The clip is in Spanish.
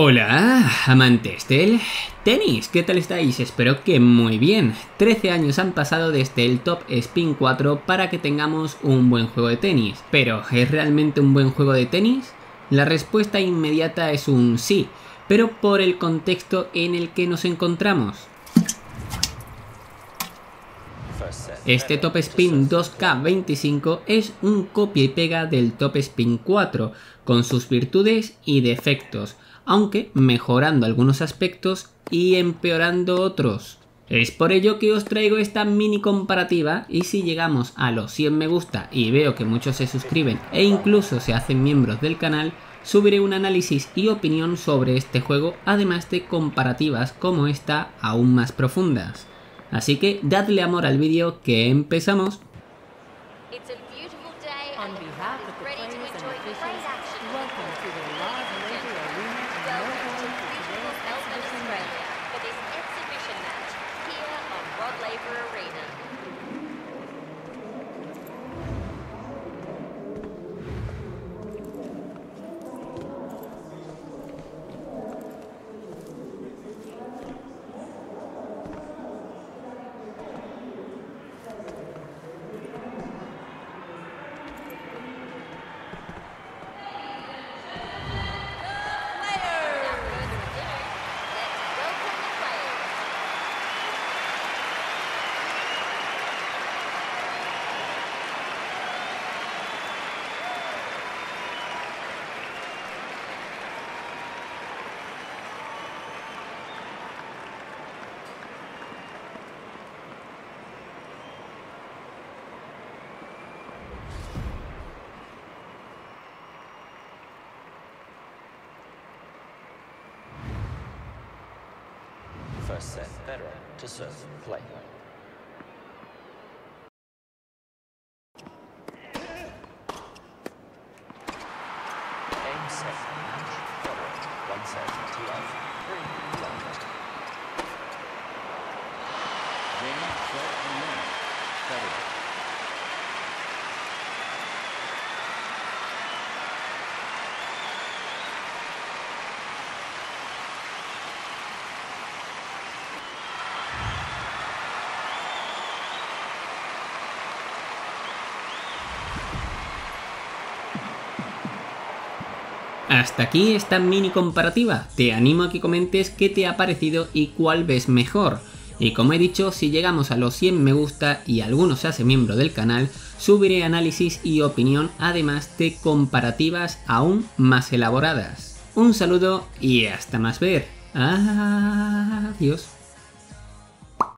Hola, amantes del tenis, ¿qué tal estáis? Espero que muy bien. 13 años han pasado desde el Top Spin 4 para que tengamos un buen juego de tenis. Pero, ¿es realmente un buen juego de tenis? La respuesta inmediata es un sí, pero por el contexto en el que nos encontramos. Este Top Spin 2K25 es un copia y pega del Top Spin 4, con sus virtudes y defectos, aunque mejorando algunos aspectos y empeorando otros. Es por ello que os traigo esta mini comparativa y si llegamos a los 100 me gusta y veo que muchos se suscriben e incluso se hacen miembros del canal, subiré un análisis y opinión sobre este juego además de comparativas como esta aún más profundas. Así que dadle amor al vídeo que empezamos. First set Federer to serve play. Game set match. One. Three. Game, set, match. Hasta aquí esta mini comparativa, te animo a que comentes qué te ha parecido y cuál ves mejor. Y como he dicho, si llegamos a los 100 me gusta y alguno se hace miembro del canal, subiré análisis y opinión además de comparativas aún más elaboradas. Un saludo y hasta más ver. Adiós.